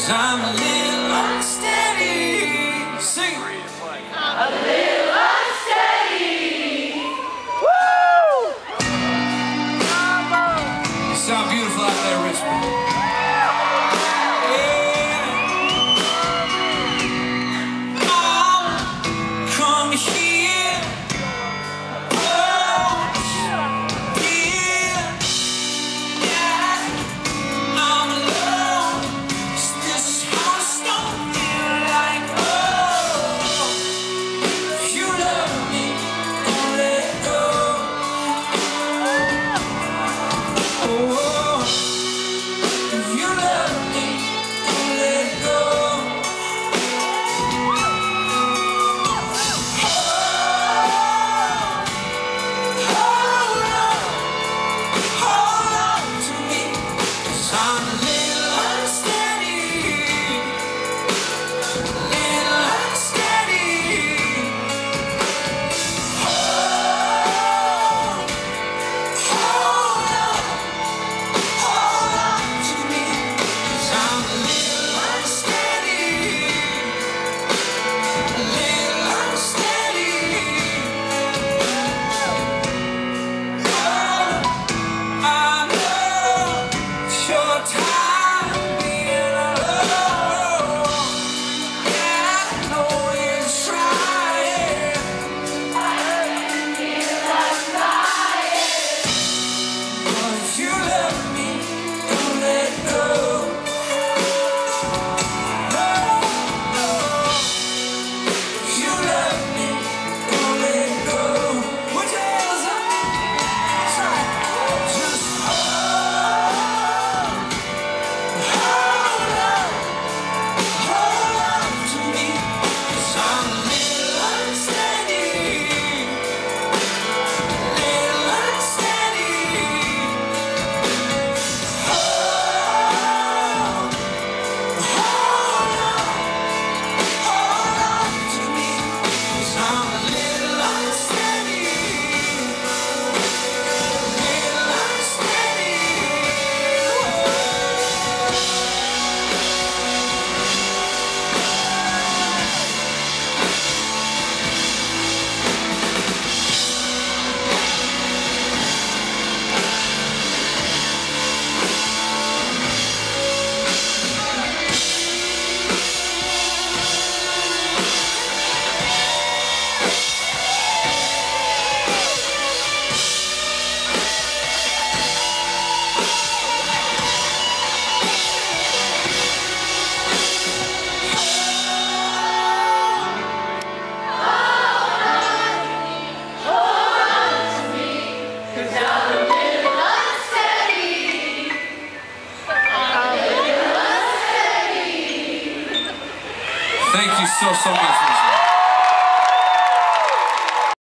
Cause I'm a little unsteady. I'm a little unsteady. You sound beautiful out there, 'cause Thank you so, so much.